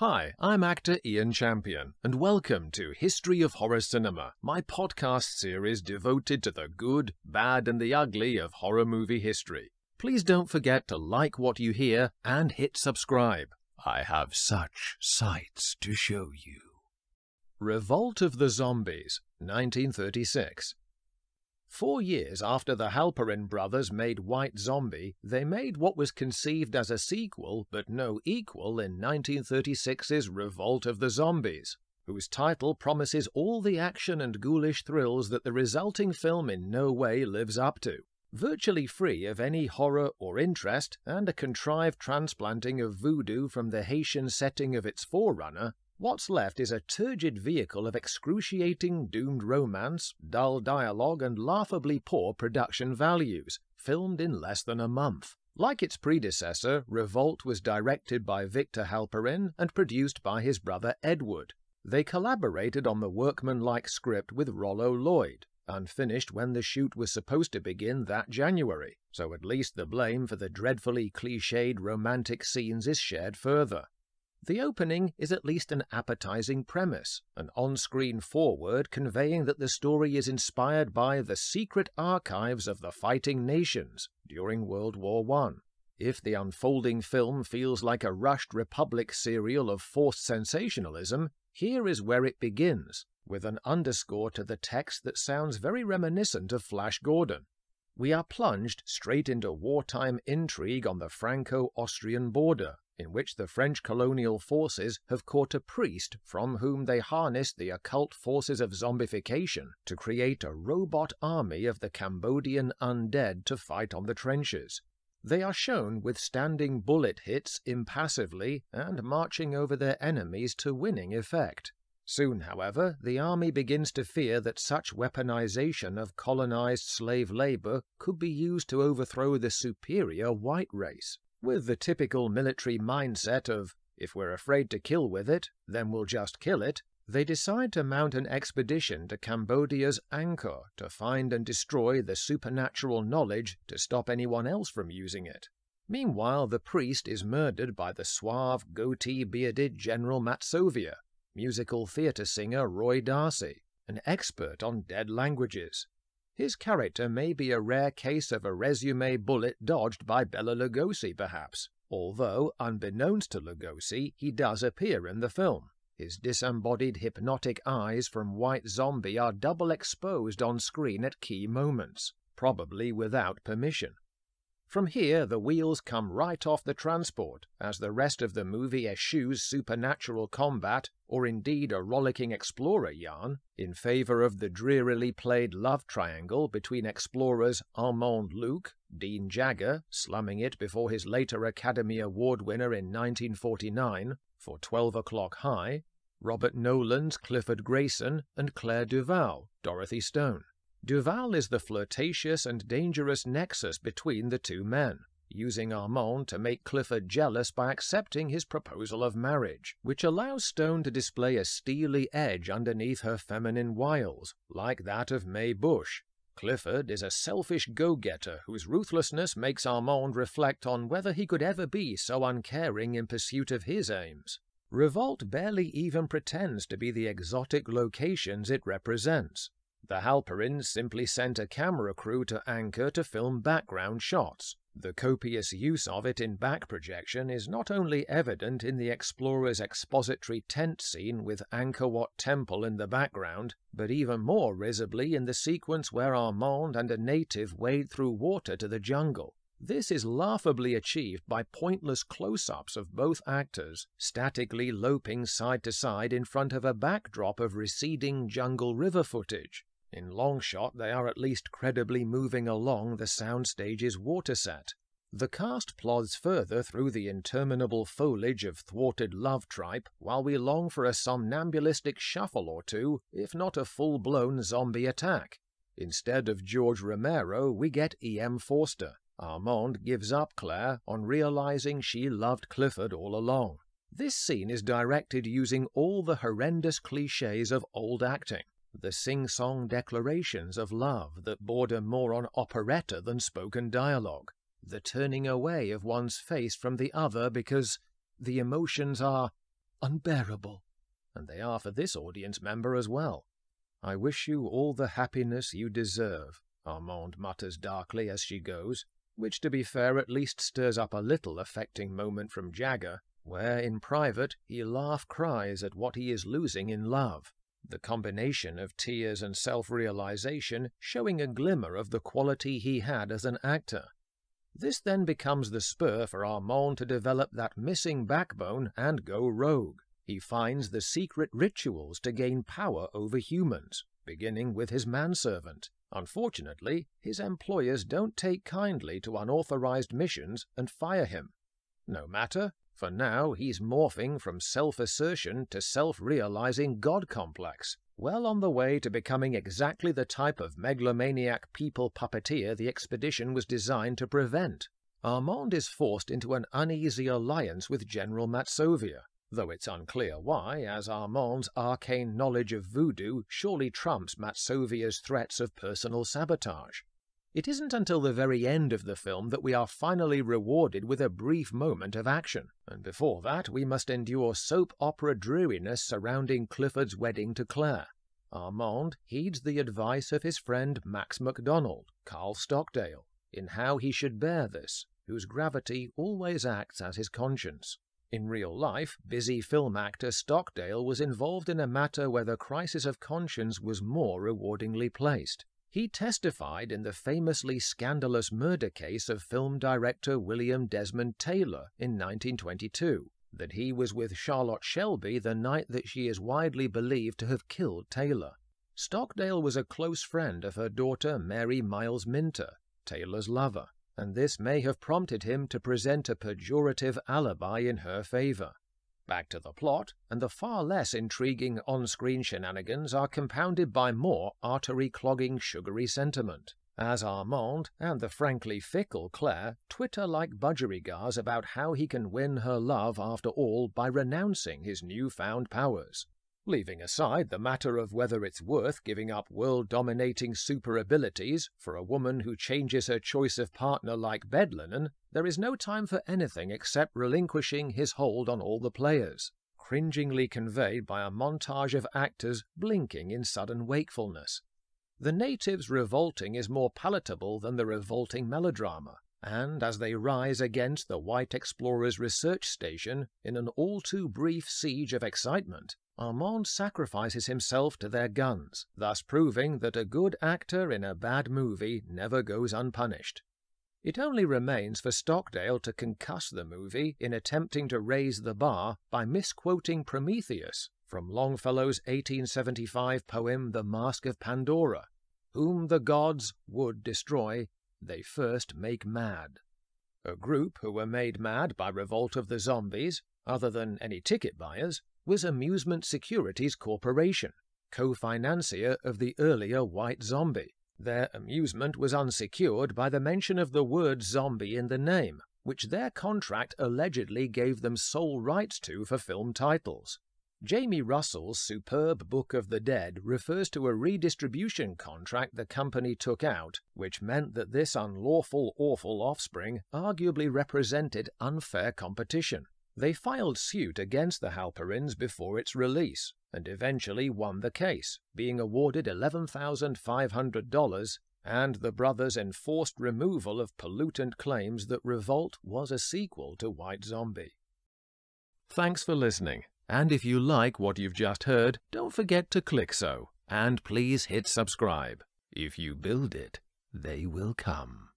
Hi, I'm actor Ian Champion, and welcome to History of Horror Cinema, my podcast series devoted to the good, bad, and the ugly of horror movie history. Please don't forget to like what you hear and hit subscribe. I have such sights to show you. Revolt of the Zombies, 1936. Four years after the Halperin brothers made White Zombie, they made what was conceived as a sequel, but no equal, in 1936's Revolt of the Zombies, whose title promises all the action and ghoulish thrills that the resulting film in no way lives up to. Virtually free of any horror or interest, and a contrived transplanting of voodoo from the Haitian setting of its forerunner, What's left is a turgid vehicle of excruciating, doomed romance, dull dialogue, and laughably poor production values, filmed in less than a month. Like its predecessor, Revolt was directed by Victor Halperin and produced by his brother Edward. They collaborated on the workmanlike script with Rollo Lloyd, and finished when the shoot was supposed to begin that January, so at least the blame for the dreadfully cliched romantic scenes is shared further. The opening is at least an appetizing premise, an on screen foreword conveying that the story is inspired by the secret archives of the fighting nations during World War I. If the unfolding film feels like a rushed Republic serial of forced sensationalism, here is where it begins, with an underscore to the text that sounds very reminiscent of Flash Gordon. We are plunged straight into wartime intrigue on the Franco Austrian border, in which the French colonial forces have caught a priest from whom they harnessed the occult forces of zombification to create a robot army of the Cambodian undead to fight on the trenches. They are shown withstanding bullet hits impassively and marching over their enemies to winning effect. Soon, however, the army begins to fear that such weaponization of colonized slave labor could be used to overthrow the superior white race. With the typical military mindset of, if we're afraid to kill with it, then we'll just kill it, they decide to mount an expedition to Cambodia's Angkor to find and destroy the supernatural knowledge to stop anyone else from using it. Meanwhile, the priest is murdered by the suave, goatee bearded General Mazovia, musical theatre singer Roy D'Arcy, an expert on dead languages, his character may be a rare case of a resume bullet dodged by Bela Lugosi, perhaps, although, unbeknownst to Lugosi, he does appear in the film. His disembodied hypnotic eyes from White Zombie are double exposed on screen at key moments, probably without permission. From here, the wheels come right off the transport, as the rest of the movie eschews supernatural combat, or indeed a rollicking explorer yarn, in favor of the drearily played love triangle between explorers Armand Louque, Dean Jagger, slumming it before his later Academy Award winner in 1949 for 12 O'Clock High, Robert Noland's Clifford Grayson, and Claire Duval, Dorothy Stone. Duval is the flirtatious and dangerous nexus between the two men, using Armand to make Clifford jealous by accepting his proposal of marriage, which allows Stone to display a steely edge underneath her feminine wiles, like that of Mae Busch. Clifford is a selfish go getter whose ruthlessness makes Armand reflect on whether he could ever be so uncaring in pursuit of his aims. Revolt barely even pretends to be the exotic locations it represents. The Halperins simply sent a camera crew to Angkor to film background shots. The copious use of it in back projection is not only evident in the explorer's expository tent scene with Angkor Wat Temple in the background, but even more risibly in the sequence where Armand and a native wade through water to the jungle. This is laughably achieved by pointless close ups of both actors, statically loping side to side in front of a backdrop of receding jungle river footage. In long shot, they are at least credibly moving along the soundstage's water set. The cast plods further through the interminable foliage of thwarted love tripe while we long for a somnambulistic shuffle or two, if not a full blown zombie attack. Instead of George Romero, we get E.M. Forster. Armand gives up Claire on realizing she loved Clifford all along. This scene is directed using all the horrendous cliches of old acting the sing-song declarations of love that border more on operetta than spoken dialogue, the turning away of one's face from the other because the emotions are unbearable. And they are for this audience member as well. I wish you all the happiness you deserve, Armand mutters darkly as she goes, which to be fair at least stirs up a little affecting moment from Jagger, where in private he laugh cries at what he is losing in love. The combination of tears and self-realization showing a glimmer of the quality he had as an actor. This then becomes the spur for Armand to develop that missing backbone and go rogue. He finds the secret rituals to gain power over humans, beginning with his manservant. Unfortunately, his employers don't take kindly to unauthorized missions and fire him. No matter, for now he's morphing from self-assertion to self-realizing God complex, well on the way to becoming exactly the type of megalomaniac people puppeteer the expedition was designed to prevent. Armand is forced into an uneasy alliance with General Mazovia, though it's unclear why, as Armand's arcane knowledge of voodoo surely trumps Mazovia's threats of personal sabotage. It isn't until the very end of the film that we are finally rewarded with a brief moment of action, and before that we must endure soap opera dreariness surrounding Clifford's wedding to Claire. Armand heeds the advice of his friend Max MacDonald, Carl Stockdale, in how he should bear this, whose gravity always acts as his conscience. In real life, busy film actor Stockdale was involved in a matter where the crisis of conscience was more rewardingly placed. He testified in the famously scandalous murder case of film director William Desmond Taylor in 1922, that he was with Charlotte Shelby the night that she is widely believed to have killed Taylor. Stockdale was a close friend of her daughter Mary Miles Minter, Taylor's lover and this may have prompted him to present a pejorative alibi in her favor. Back to the plot, and the far less intriguing on-screen shenanigans are compounded by more artery-clogging sugary sentiment, as Armand and the frankly fickle Claire twitter like budgerigars about how he can win her love after all by renouncing his newfound powers. Leaving aside the matter of whether it's worth giving up world-dominating super abilities for a woman who changes her choice of partner like bed linen, there is no time for anything except relinquishing his hold on all the players, cringingly conveyed by a montage of actors blinking in sudden wakefulness. The natives revolting is more palatable than the revolting melodrama, and as they rise against the white explorer's research station in an all too brief siege of excitement, Armand sacrifices himself to their guns, thus proving that a good actor in a bad movie never goes unpunished. It only remains for Stockdale to concuss the movie in attempting to raise the bar by misquoting Prometheus from Longfellow's 1875 poem The Masque of Pandora, whom the gods would destroy, they first make mad. A group who were made mad by revolt of the zombies, other than any ticket buyers, was Amusement Securities Corporation, co-financier of the earlier White Zombie. Their amusement was unsecured by the mention of the word zombie in the name, which their contract allegedly gave them sole rights to for film titles. Jamie Russell's superb Book of the Dead refers to a redistribution contract the company took out, which meant that this unlawful, awful offspring arguably represented unfair competition. They filed suit against the Halperins before its release, and eventually won the case, being awarded $11,500 and the brothers' enforced removal of pollutant claims that Revolt was a sequel to White Zombie. Thanks for listening, and if you like what you've just heard, don't forget to click so, and please hit subscribe. If you build it, they will come.